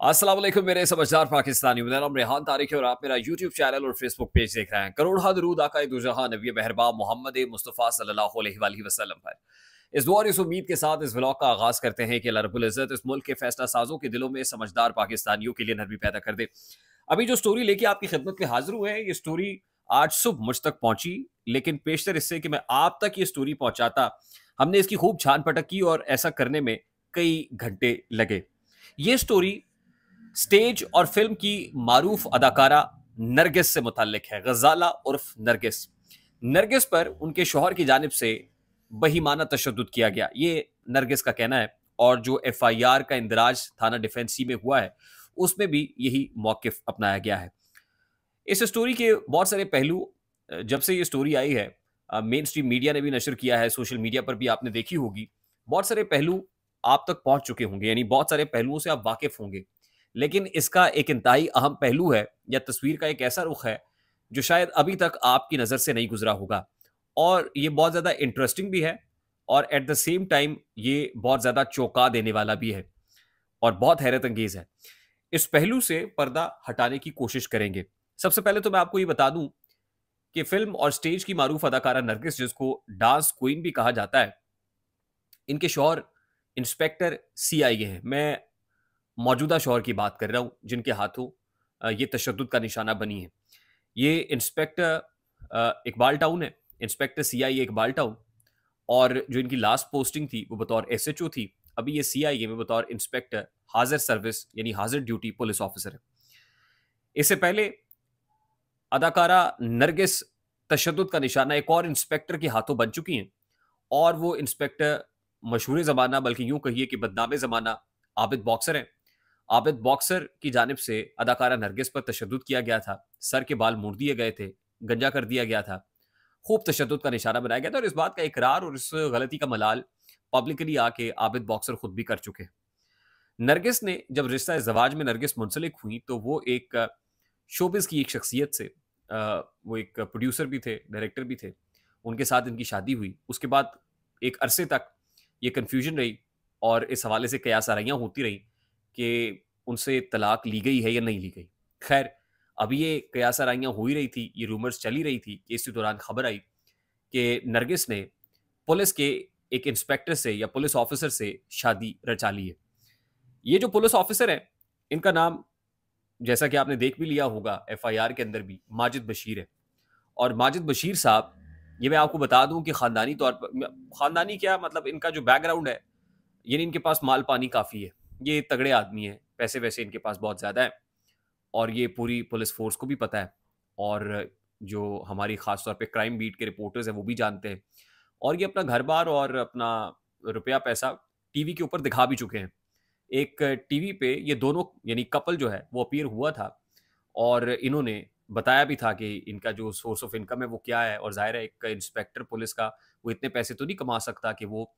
वालेकुम मेरे समझदार पाकिस्तानी मेरा नाम रेहान तारिक है और आप मेरा यूट्यूब चैनल और फेसबुक पेज देख रहे हैं। करोड़ दरूद आका दुजहा नबी मेहरबा मोहम्मद मुस्तफ़ा सल्लल्लाहु अलैहि वसल्लम पर। इस दुआ इस उम्मीद के साथ इस व्लॉग का आगाज़ करते हैं कि अल्लाह रब्बुल इज़्ज़त इस मुल्क के फैसला साजों के दिलों में समझदार पाकिस्तानियों के लिए नरमी पैदा कर दे। अभी जो स्टोरी लेके आपकी खिदमत में हाजिर हुए हैं, ये स्टोरी आज सुबह मुझ तक पहुँची, लेकिन पेशतर इससे कि मैं आप तक ये स्टोरी पहुंचाता। हमने इसकी खूब छान पटक की और ऐसा करने में कई घंटे लगे। ये स्टोरी स्टेज और फ़िल्म की मारूफ अदाकारा नरगिस से मुतल है। गजाला उर्फ़ नरगिस। नरगिस पर उनके शोहर की जानब से बहीमाना तशद किया गया। ये नरगिस का कहना है, और जो एफ़ आई आर का इंदराज थाना डिफेंसी में हुआ है, उसमें भी यही मौकफ अपनाया गया है। इस स्टोरी के बहुत सारे पहलू, जब से ये स्टोरी आई है मेन स्ट्रीम मीडिया ने भी नशर किया है सोशल मीडिया पर भी आपने देखी होगी। बहुत सारे पहलू आप तक पहुँच चुके होंगे, यानी बहुत सारे पहलुओं से आप वाकिफ होंगे। लेकिन इसका एक इंतहाई अहम पहलू है, या तस्वीर का एक ऐसा रुख है, जो शायद अभी तक आपकी नज़र से नहीं गुजरा होगा। और ये बहुत ज़्यादा इंटरेस्टिंग भी है, और एट द सेम टाइम ये बहुत ज़्यादा चौंका देने वाला भी है, और बहुत हैरत अंगेज है। इस पहलू से पर्दा हटाने की कोशिश करेंगे। सबसे पहले तो मैं आपको ये बता दूँ कि फ़िल्म और स्टेज की मारूफ अदाकारा नरगिस, जिसको डांस क्वीन भी कहा जाता है, इनके शौहर इंस्पेक्टर सी आई ए हैं। मैं मौजूदा शौहर की बात कर रहा हूँ, जिनके हाथों ये तशद का निशाना बनी है। ये इंस्पेक्टर इकबाल टाउन है। Inspector C I Iqbal town और जो इनकी लास्ट पोस्टिंग थी, वो बतौर एस एच ओ थी। अभी ये सी आई ए में बतौर इंस्पेक्टर, हाजिर सर्विस, यानी हाजिर ड्यूटी पुलिस ऑफिसर है। इससे पहले अदाकारा नरगिस तशद का निशाना एक और इंस्पेक्टर के हाथों बन चुकी हैं और वो इंस्पेक्टर मशहूर ज़माना, बल्कि यूँ कहिए कि बदनाम ज़माना, आबिद बॉक्सर हैं। आबिद बॉक्सर की जानब से अदाकारा नरगिस पर तशद किया गया था। सर के बाल मोड़ दिए गए थे, गंजा कर दिया गया था। खूब तशद का निशाना बनाया गया था और इस बात का इकरार और इस गलती का मलाल पब्लिकली आके आबिद बॉक्सर खुद भी कर चुके हैं। नरगिस ने, जब रिश्ता जवाज में नरगिस मुंसलिक हुई तो वो एक शोबिस की एक शख्सियत से वो एक प्रोड्यूसर भी थे डायरेक्टर भी थे। उनके साथ इनकी शादी हुई। उसके बाद एक अरसे तक ये कन्फ्यूज़न रही और इस हवाले से कयास आरियाँ होती रही। कि उनसे तलाक ली गई है या नहीं ली गई। खैर अभी ये कयास आराइयाँ हो ही रही थी, ये रूमर्स चली रही थी कि इसी दौरान खबर आई कि नरगिस ने पुलिस के एक इंस्पेक्टर से या पुलिस ऑफिसर से शादी रचा ली है। ये जो पुलिस ऑफिसर है, इनका नाम, जैसा कि आपने देख भी लिया होगा, एफआईआर के अंदर भी माजिद बशीर है। और माजिद बशीर साहब, ये मैं आपको बता दूँ कि ख़ानदानी तौर पर, ख़ानदानी क्या मतलब इनका जो बैकग्राउंड है, यानी इनके पास माल पानी काफ़ी है। ये तगड़े आदमी हैं, पैसे वैसे इनके पास बहुत ज़्यादा है, और ये पूरी पुलिस फोर्स को भी पता है, और जो हमारी ख़ास तौर पे क्राइम बीट के रिपोर्टर्स हैं वो भी जानते हैं, और ये अपना घर बार और अपना रुपया पैसा टीवी के ऊपर दिखा भी चुके हैं। एक टीवी पे ये दोनों, यानी कपल जो है, वो अपीयर हुआ था, और इन्होंने बताया भी था कि इनका जो सोर्स ऑफ़ इनकम है वो क्या है, और ज़ाहिर है एक इंस्पेक्टर पुलिस का वो इतने पैसे तो नहीं कमा सकता कि वो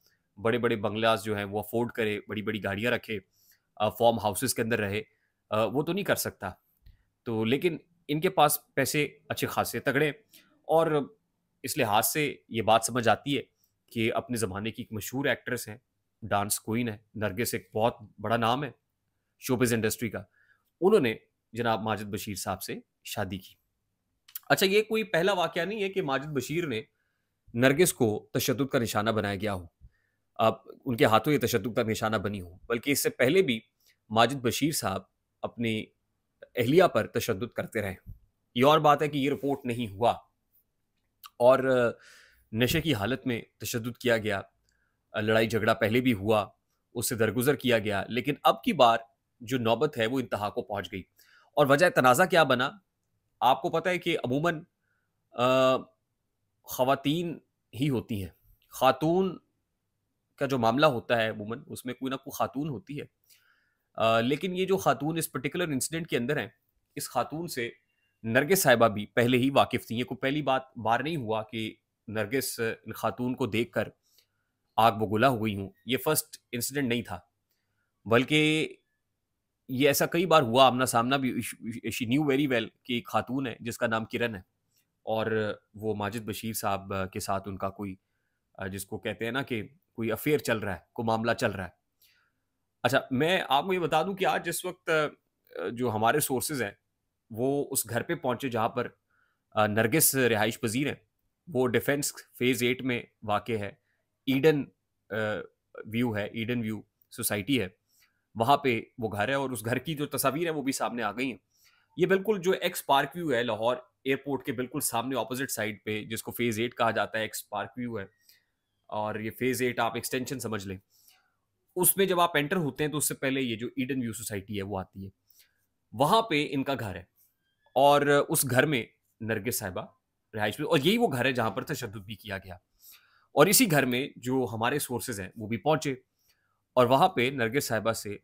बड़े बड़े बंगलाज जो हैं वो अफोर्ड करे बड़ी बड़ी गाड़ियाँ रखे फॉर्म हाउसेस के अंदर रहे वो तो नहीं कर सकता। तो लेकिन इनके पास पैसे अच्छे खासे तगड़े और इस लिहाज से ये बात समझ आती है कि अपने ज़माने की एक मशहूर एक्ट्रेस हैं, डांस क्वीन है, नरगिस एक बहुत बड़ा नाम है शोबिज इंडस्ट्री का। उन्होंने जनाब माजिद बशीर साहब से शादी की। अच्छा ये कोई पहला वाक्य नहीं है कि माजिद बशीर ने नरगिस को तशद का निशाना बनाया गया हो। अब उनके हाथों ये तशद का निशाना बनी हो। बल्कि इससे पहले भी माजिद बशीर साहब अपनी अहलिया पर तशद करते रहे। ये और बात है कि ये रिपोर्ट नहीं हुआ। और नशे की हालत में तशद किया गया। लड़ाई झगड़ा पहले भी हुआ, उससे दरगुजर किया गया। लेकिन अब की बार जो नौबत है, वो इंतहा को पहुँच गई। और वजह तनाज़ा क्या बना? आपको पता है कि अमूमन ख़वातीन ही होती हैं। ख़ातून का जो मामला होता है वुमन उसमें कोई ना कोई खातून होती है। आ, लेकिन ये जो खातून इस पर्टिकुलर इंसिडेंट के अंदर है इस खातून से नरगिस साहिबा भी पहले ही वाकिफ थी। ये कोई पहली बात बार नहीं हुआ कि नरगिस खातून को देख कर आग बगुला हुई हूँ। ये फ़र्स्ट इंसिडेंट नहीं था। बल्कि ये ऐसा कई बार हुआ आमना सामना भी शी न्यू वेरी वेल कि एक खातून है जिसका नाम किरण है। और वो माजिद बशीर साहब के साथ उनका कोई जिसको कहते हैं ना कि कोई अफेयर चल रहा है कोई मामला चल रहा है अच्छा, मैं आपको ये बता दूँ कि आज जिस वक़्त जो हमारे सोर्सेज़ हैं, वो उस घर पे पहुँचे जहाँ पर नरगिस रिहाइश पज़ीर हैं। वो डिफेंस फ़ेज़ एट में वाक़ है। ईडन व्यू है, ईडन व्यू सोसाइटी है। वहाँ पे वो घर है और उस घर की जो तस्वीर है वो भी सामने आ गई हैं। ये बिल्कुल जो एक्स पार्क व्यू है लाहौर एयरपोर्ट के बिल्कुल सामने ऑपोजिट साइड पे जिसको फ़ेज़ एट कहा जाता है, एक्स पार्क व्यू है और ये फ़ेज़ एट आप एक्सटेंशन समझ लें। उसमें जब आप एंटर होते हैं तो उससे पहले ये जो ईडन व्यू सोसाइटी है वो आती है। वहाँ पे इनका घर है और उस घर में नरगिस साहिबा रिहाइश में और यही वो घर है जहाँ पर तशद भी किया गया। और इसी घर में जो हमारे सोर्सेज़ हैं वो भी पहुँचे और वहाँ पे नरगिस साहिबा से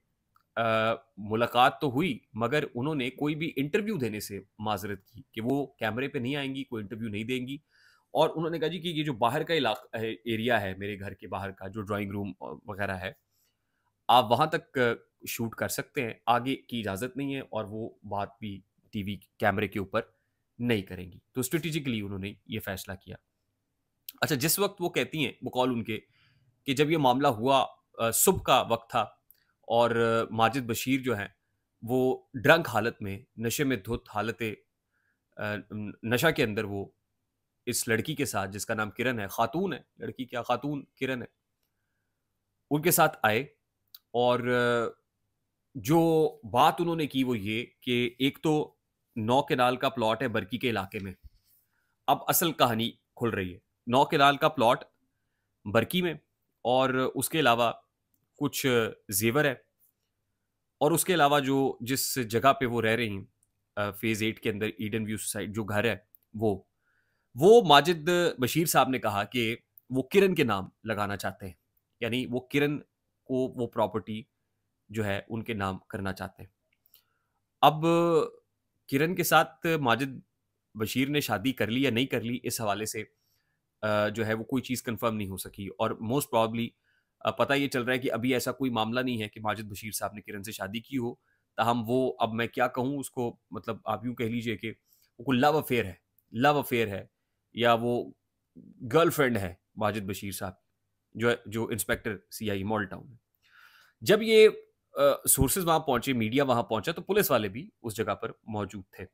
अ, मुलाकात तो हुई मगर उन्होंने कोई भी इंटरव्यू देने से माज़रत की कि वो कैमरे पे नहीं आएँगी कोई इंटरव्यू नहीं देंगी और उन्होंने कहा जी कि ये जो बाहर का इलाका एरिया है मेरे घर के बाहर का जो ड्राइंग रूम वगैरह है, आप वहाँ तक शूट कर सकते हैं, आगे की इजाज़त नहीं है और वो बात भी टीवी कैमरे के ऊपर नहीं करेंगी। तो स्ट्रेटिजिकली उन्होंने ये फ़ैसला किया। अच्छा जिस वक़्त वो कहती हैं, बकौल उनके कि जब ये मामला हुआ सुबह का वक़्त था और माजिद बशीर जो हैं, वो ड्रंक हालत में, नशे में धुत हालत नशा के अंदर वो इस लड़की के साथ जिसका नाम किरण है, खातून है, लड़की क्या खातून किरण है। उनके साथ आए और जो बात उन्होंने की वो ये कि एक तो 9 केनाल का प्लॉट है बरकी के इलाके में। अब असल कहानी खुल रही है। 9 केनाल का प्लॉट बरकी में और उसके अलावा कुछ ज़ेवर है और उसके अलावा जो जिस जगह पे वो रह रही हैं फ़ेज़ एट के अंदर ईडन व्यू सोसाइटी जो घर है वो। वो माजिद बशीर साहब ने कहा कि वो किरण के नाम लगाना चाहते हैं। यानी वो किरण को वो प्रॉपर्टी जो है उनके नाम करना चाहते हैं। अब किरण के साथ माजिद बशीर ने शादी कर ली या नहीं कर ली इस हवाले से जो है वो कोई चीज़ कन्फर्म नहीं हो सकी और मोस्ट प्रोबेबली अ, पता ये चल रहा है कि अभी ऐसा कोई मामला नहीं है कि माजिद बशीर साहब ने किरण से शादी की हो। ताहम वो अब मैं क्या कहूँ उसको मतलब आप यूँ कह लीजिए कि वो लव अफ़ेयर है लव अफ़ेयर है या वो गर्लफ्रेंड है माजिद बशीर साहब जो जो इंस्पेक्टर सीआई मॉल टाउन में। जब ये सोर्सेज़ वहाँ पहुँचे, मीडिया वहाँ पहुँचा तो पुलिस वाले भी उस जगह पर मौजूद थे।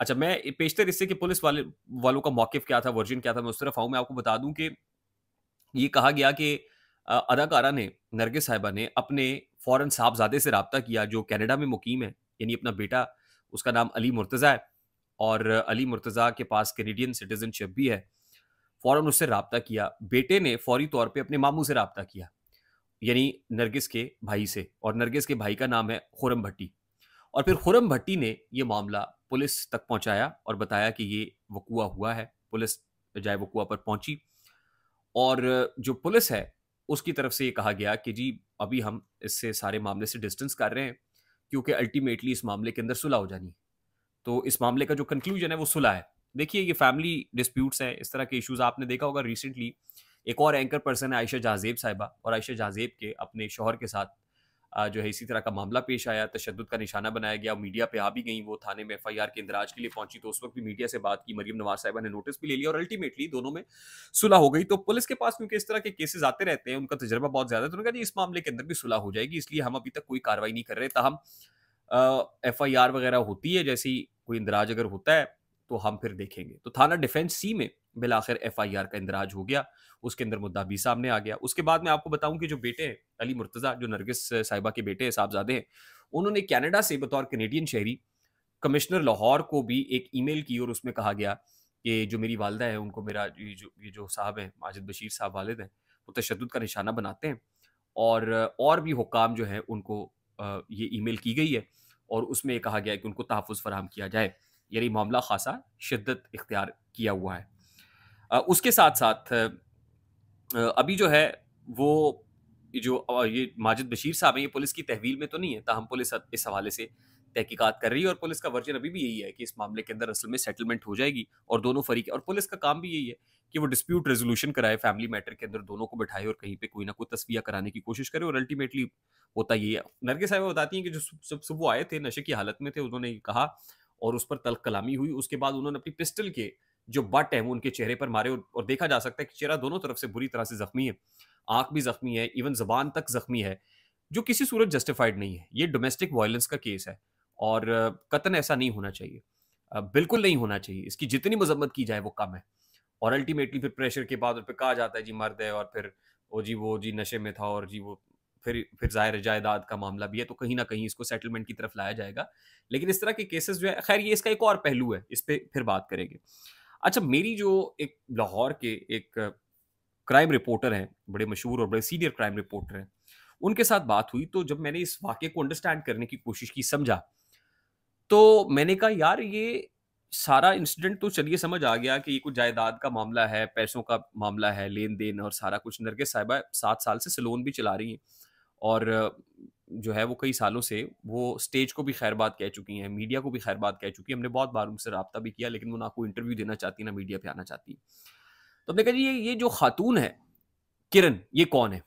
अच्छा मैं पेशतर इससे कि पुलिस वाले वालों का मौक़िफ़ क्या था, वर्ज़न क्या था, मैं उस तरफ़ आऊँ, मैं आपको बता दूँ कि ये कहा गया कि अदाकारा ने, नरगिस साहिबा ने अपने फ़ौरन साहबज़ादे से राब्ता किया जो कनाडा में मुक़ीम है, यानी अपना बेटा उसका नाम अली मुर्तज़ा है और अली मुर्तज़ा के पास कैनेडियन सिटीजनशिप भी है। फ़ौरन उससे राब्ता किया। बेटे ने फ़ौरी तौर पे अपने मामू से रबता किया, यानी नरगिस के भाई से और नरगिस के भाई का नाम है खुरम भट्टी और फिर खुर्रम भट्टी ने ये मामला पुलिस तक पहुँचाया और बताया कि ये वकुआ हुआ है। पुलिस जाए वकुआ पर पहुँची और जो पुलिस है, उसकी तरफ़ से ये कहा गया कि जी अभी हम इससे सारे मामले से डिस्टेंस कर रहे हैं क्योंकि अल्टीमेटली इस मामले के अंदर सुलह हो जानी है। तो इस मामले का जो कंक्लूजन है वो सुलह है। देखिए ये फैमिली डिस्प्यूट्स हैं, इस तरह के इश्यूज़ आपने देखा होगा रिसेंटली एक और एंकर पर्सन है आयशा जहाज़ेब साहिबा और आयशा जहाज़ेब के अपने शोहर के साथ जो है इसी तरह का मामला पेश आया, तशद का निशाना बनाया गया, मीडिया पे आ भी गई वो थाने में एफआईआर के इंदराज के लिए पहुँची तो उस वक़्त भी मीडिया से बात की, मरियम नवाज़ साहिबा ने नोटिस भी ले लिया और अल्टीमेटली दोनों में सुलह हो गई। तो पुलिस के पास क्योंकि इस तरह के केसेज़ आते रहते हैं, उनका तजर्बा बहुत ज़्यादा है, तो उन्होंने कहा इस मामले के अंदर भी सुलह हो जाएगी इसलिए हम अभी तक कोई कार्रवाई नहीं कर रहे। ताहम अ, आर वगैरह होती है, जैसी कोई इंदराज अगर होता है, तो हम फिर देखेंगे। तो थाना डिफेंस सी में बिलाखिर आर का इंदराज हो गया, उसके अंदर मुद्दा भी सामने आ गया। उसके बाद मैं आपको बताऊँ कि जो बेटे हैं, अली मुर्तज़ा जो नरगिस साहिबा के बेटे हैं, साहबज़ादे हैं, उन्होंने कनाडा से बतौर कैनेडियन शहरी कमिश्नर लाहौर को भी एक ईमेल की और उसमें कहा गया कि जो मेरी वालदा है, उनको मेरा ये जो ये जो साहब हैं, माजिद बशीर साहब वालिद हैं, वो तशद का निशाना बनाते हैं और और भी हुक्काम जो हैं उनको ये ईमेल की गई है और उसमें ये कहा गया है कि उनको तहफ़ फ़राहम किया जाए। यानी मामला ख़ासा शिद्दत इख्तियार किया हुआ है। उसके साथ-साथ अभी जो है वो जो ये माजिद बशीर साहब हैं, ये पुलिस की तहवील में तो नहीं है, तहम पुलिस इस हवाले से तहकीकात कर रही है और पुलिस का वर्जन अभी भी यही है कि इस मामले के अंदर असल में सेटलमेंट हो जाएगी और दोनों फरीक और पुलिस का काम भी यही है कि वो डिस्प्यूट रेज़ोल्यूशन कराए फैमिली मैटर के अंदर दोनों को बिठाए और कहीं पे कोई ना कोई तस्वीर कराने की कोशिश करे और अल्टीमेटली होता ये है। नरगे साहिबा बताती हैं कि जो सुब सुब सुबह आए थे, नशे की हालत में थे, उन्होंने कहा और उस पर तल्ख़ कलामी हुई। उसके बाद उन्होंने अपनी पिस्टल के जो बट हैं, वो उनके चेहरे पर मारे और देखा जा सकता है कि चेहरा दोनों तरफ़ से बुरी तरह से ज़ख्मी है। आँख भी ज़ख्मी है, इवन जबान तक ज़ख्मी है। जो किसी सूरत जस्टिफाइड नहीं है ये डोमेस्टिक वायलेंस का केस है और कतन ऐसा नहीं होना चाहिए। बिल्कुल नहीं होना चाहिए। इसकी जितनी मजम्मत की जाए वो कम है। और अल्टीमेटली फिर प्रेशर के बाद फिर कहा जाता है, जी मर्द है और फिर वो जी वो, जी नशे में था और जी वो, फिर फिर ज़ाहिर जायदाद का मामला भी है तो कहीं ना कहीं इसको सेटलमेंट की तरफ़ लाया जाएगा। लेकिन इस तरह के केसेस जो है, खैर ये इसका एक और पहलू है, इस पर फिर बात करेंगे। अच्छा मेरी जो एक लाहौर के एक क्राइम रिपोर्टर हैं, बड़े मशहूर और बड़े सीनियर क्राइम रिपोर्टर हैं, उनके साथ बात हुई तो जब मैंने इस वाक्य को अंडरस्टैंड करने की कोशिश की, समझा तो मैंने कहा, यार, ये सारा इंसिडेंट तो चलिए समझ आ गया कि ये कुछ जायदाद का मामला है, पैसों का मामला है लेन देन और सारा कुछ नरगिस साहिबा सात साल से सलोन भी चला रही हैं। और जो है वो कई सालों से वो स्टेज को भी खैर बात कह चुकी हैं, मीडिया को भी खैर बात कह चुकी है। हमने बहुत बार उनसे रबता भी किया, लेकिन वो ना कोई इंटरव्यू देना चाहती, ना मीडिया पे आना चाहती। तो हमने कहा जी, ये ये जो खातून है, किरण, ये कौन है?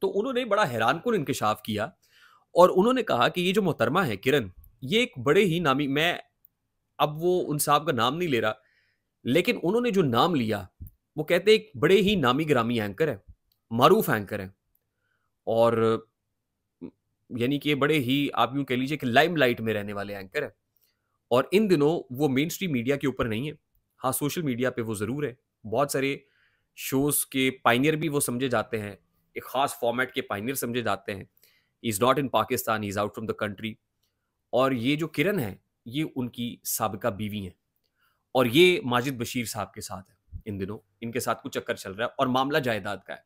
तो उन्होंने बड़ा हैरान कन इंकशाफ किया और उन्होंने कहा कि ये जो मोहतरमा है, किरण ये एक बड़े ही नामी, मैं अब वो उन साहब का नाम नहीं ले रहा, लेकिन उन्होंने जो नाम लिया, वो कहते एक बड़े ही नामी ग्रामी एंकर है, मारूफ एंकर है। और, यानी कि बड़े ही, आप यूँ कह लीजिए कि लाइमलाइट में रहने वाले एंकर है। और इन दिनों वो मेन स्ट्रीम मीडिया के ऊपर नहीं है। हाँ सोशल मीडिया पे वो ज़रूर है। बहुत सारे शोज़ के पाइनियर भी वो समझे जाते हैं। एक ख़ास फॉर्मेट के पाइनियर समझे जाते हैं। Is not in Pakistan is out from the country और ये जो किरण है, ये उनकी सबका बीवी हैं। और ये माजिद बशीर साहब के साथ है, इन दिनों। इनके साथ कुछ चक्कर चल रहा है और मामला जायदाद का है।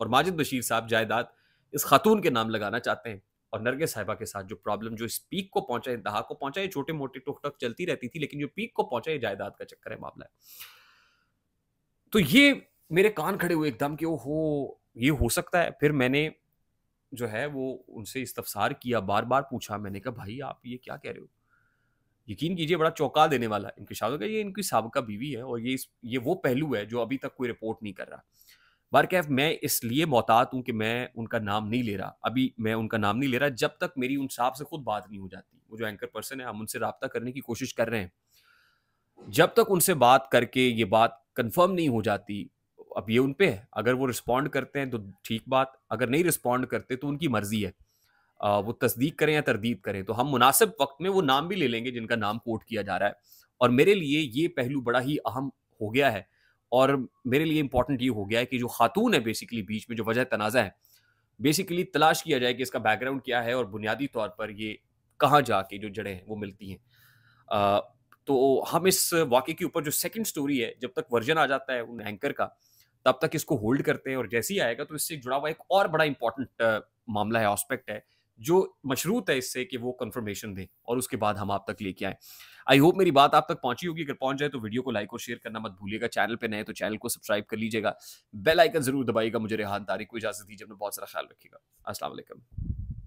और माजिद बशीर साहब जायदाद इस खातून के नाम लगाना चाहते हैं और नरगे साहिबा के साथ जो प्रॉब्लम, जो इस पीक को पहुँचा इंतहा को पहुँचा ये छोटे मोटे टुक टक चलती रहती थी, लेकिन जो पीक को पहुँचा ये जायदाद का चक्कर है मामला है। तो ये मेरे कान खड़े हुए एकदम कि वो हो ये हो सकता है। फिर मैंने जो है वो उनसे इस्तफसार किया बार बार पूछा मैंने कहा, भाई, आप ये क्या कह रहे हो? यकीन कीजिए, बड़ा चौंका देने वाला इनके शादी का ये इनकी सबका बीवी है और ये इस, ये वो पहलू है जो अभी तक कोई रिपोर्ट नहीं कर रहा। बार कैफ, मैं इसलिए मोहतात हूँ कि मैं उनका नाम नहीं ले रहा। अभी मैं उनका नाम नहीं ले रहा जब तक मेरी उन साहब से खुद बात नहीं हो जाती। वो जो एंकर पर्सन है, हम उनसे रबता करने की कोशिश कर रहे हैं। जब तक उनसे बात करके ये बात कंफर्म नहीं हो जाती अब ये उन पे है। अगर वो रिस्पॉन्ड करते हैं तो ठीक बात, अगर नहीं रिस्पॉन्ड करते तो उनकी मर्ज़ी है। वो तस्दीक करें या तरदीद करें तो हम मुनासिब वक्त में वो नाम भी ले लेंगे जिनका नाम कोट किया जा रहा है। और मेरे लिए ये पहलू बड़ा ही अहम हो गया है और मेरे लिए इंपॉर्टेंट ये हो गया है कि जो खातून है बेसिकली बीच में, जो वजह तनाज़ा है बेसिकली तलाश किया जाए कि इसका बैकग्राउंड क्या है और बुनियादी तौर पर ये कहाँ जाके जो जड़ें हैं वो मिलती हैं। तो हम इस वाक्य के ऊपर जो सेकंड स्टोरी है, जब तक वर्जन आ जाता है उन एंकर का तब तक इसको होल्ड करते हैं और जैसे ही आएगा तो इससे जुड़ा हुआ एक और बड़ा इंपॉर्टेंट मामला है ऑस्पेक्ट है, जो मशरूत है इससे कि वो कंफर्मेशन दें और उसके बाद हम आप तक लेके आए। आई होप मेरी बात आप तक पहुँची होगी। अगर पहुँच जाए तो वीडियो को लाइक और शेयर करना मत भूलिएगा। चैनल पे नए तो चैनल को सब्सक्राइब कर लीजिएगा। बेल आइकन ज़रूर दबाइएगा। मुझे रेहान तारीख को इजाज़त दीजिए। अपना बहुत सारा ख्याल रखिएगा। वालेकुम।